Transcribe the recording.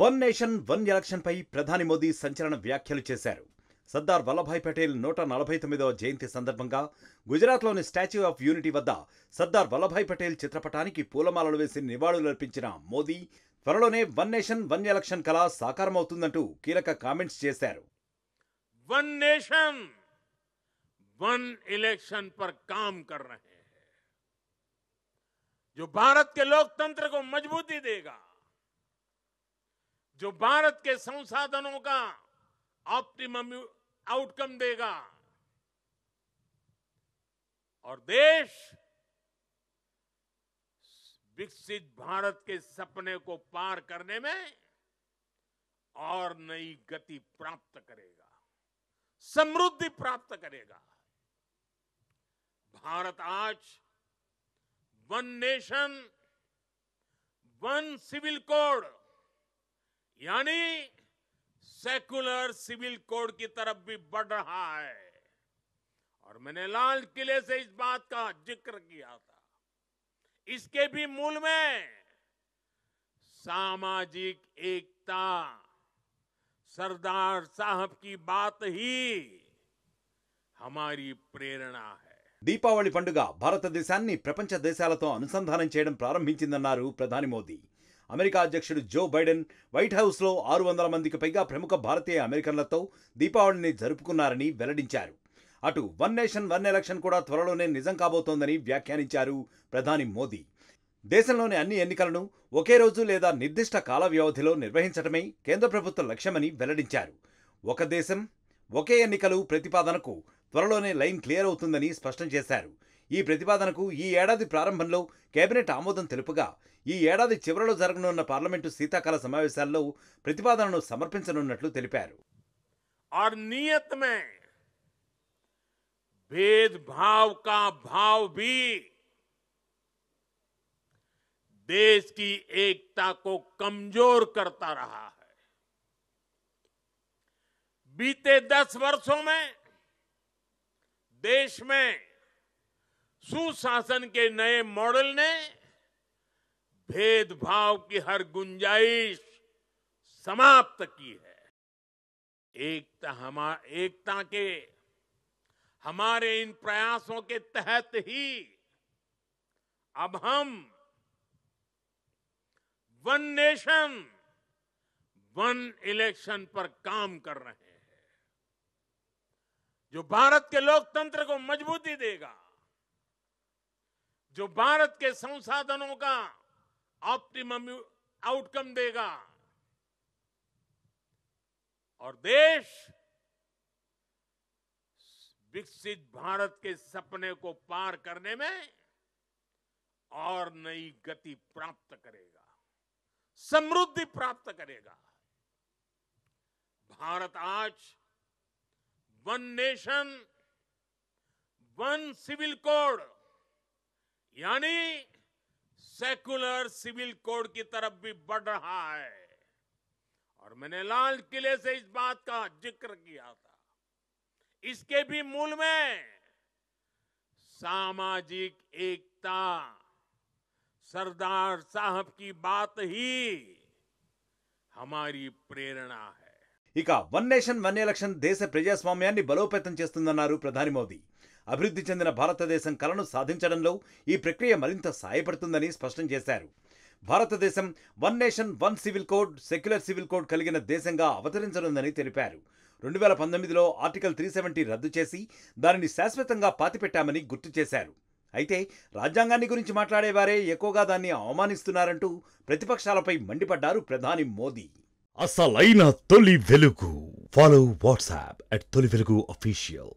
One nation one election పై ప్రధాని మోదీ సంచలన వ్యాఖ్యలు చేశారు సర్దార్ వల్లభాయ్ పటేల్ నూట నలభై తొమ్మిదవ జయంతి సందర్భంగా గుజరాత్లోని స్టాచ్యూ ఆఫ్ యూనిటీ వద్ద సర్దార్ వల్లభాయ్ పటేల్ చిత్రపటానికి పూలమాలలు వేసి నివాళులర్పించిన మోదీ త్వరలోనే వన్ నేషన్ వన్ ఎలక్షన్ కళ సాకారమవుతుందంటూ కీలక కామెంట్స్ చేశారు वन नेशन वन इलेक्शन पर काम कर रहे हैं जो भारत के लोकतंत्र को मजबूती देगा जो भारत के संसाधनों का ऑप्टिमम आउटकम देगा। और देश विकसित भारत के सपने को पार करने में और नई गति प्राप्त करेगा, समृद्धि प्राप्त करेगा। भारत आज one nation, one civil code यानी सेकुलर सिविल कोड की तरफ भी बढ़ रहा है और मैंने लाल किले से इस बात का जिक्र किया था इसके भी मूल में सामाजिक एकता सरदार साहब की बात ही हमारी प्रेरणा है దీపావళి పండుగ భారతదేశాన్ని ప్రపంచ దేశాలతో అనుసంధానం చేయడం ప్రారంభించిందన్నారు ప్రధాని మోదీ అమెరికా అధ్యక్షుడు జో బైడెన్ వైట్ హౌస్లో ఆరు వందల మందికి పైగా ప్రముఖ భారతీయ అమెరికన్లతో దీపావళిని జరుపుకున్నారని వెల్లడించారు. అటు వన్ నేషన్ వన్ ఎలక్షన్ కూడా త్వరలోనే నిజం కాబోతోందని వ్యాఖ్యానించారు ప్రధాని మోదీ. దేశంలోని అన్ని ఎన్నికలను ఒకే రోజు లేదా నిర్దిష్ట కాల వ్యవధిలో నిర్వహించడమే కేంద్ర ప్రభుత్వ లక్ష్యమని వెల్లడించారు. ఒక దేశం ఒకే ఎన్నికలు ప్రతిపాదనకు త్వరలోనే లైన్ క్లియర్ అవుతుందని స్పష్టం చేశారు. ఈ ప్రతిపాదనకు ఈ ఏడాది ప్రారంభంలో కేబినెట్ ఆమోదం తెలుపుగా ఈ ఏడాది చివరలో జరగనున్న పార్లమెంటు శీతాకాల సమావేశాల్లో ప్రతిపాదనను సమర్పించనున్నట్లు తెలిపారు और नियत में भेदभाव का भाव भी देश की एकता को कमजोर करता रहा है बीते दस वर्षों में देश में सुशासन के नए मॉडल ने भेदभाव की हर गुंजाइश समाप्त की है। एकता हमा, एकता के, हमारे इन प्रयासों के तहत ही अब हम वन नेशन, वन इलेक्शन पर काम कर रहे हैं, जो भारत के लोकतंत्र को मजबूती देगा। जो भारत के संसाधनों का ऑप्टिमम आउटकम देगा। और देश विकसित भारत के सपने को पार करने में और नई गति प्राप्त करेगा, समृद्धि प्राप्त करेगा। भारत आज one nation, one civil code यानी सेकुलर सिविल कोड की तरफ भी बढ़ रहा है और मैंने लाल किले से इस बात का जिक्र किया था इसके भी मूल में सामाजिक एकता सरदार साहब की बात ही हमारी प्रेरणा है ఇక వన్ నేషన్ వన్ ఎలక్షన్ దేశ ప్రజాస్వామ్యాన్ని బలోపేతం చేస్తుందన్నారు ప్రధాని మోదీ అభివృద్ధి చెందిన భారతదేశం కలను సాధించడంలో ఈ ప్రక్రియ మరింత సాయపడుతుందని స్పష్టం చేశారు. భారతదేశం one nation one civil code secular civil code కలిగిన దేశంగా అవతరించనుందని తెలిపారు. రెండు వేల పంతొమ్మిదిలో ఆర్టికల్ త్రీ సెవెంటీ రద్దు చేసి దానిని శాశ్వతంగా పాతిపెట్టామని గుర్తు చేశారు. అయితే రాజ్యాంగాన్ని గురించి మాట్లాడేవారే ఎక్కువగా దాన్ని అవమానిస్తున్నారంటూ ప్రతిపక్షాలపై మండిపడ్డారు ప్రధాని మోదీ. అసలైన తొలి వెలుగు. ఫాలో వాట్సాప్ అట్ తొలి వెలుగు అఫీషియల్.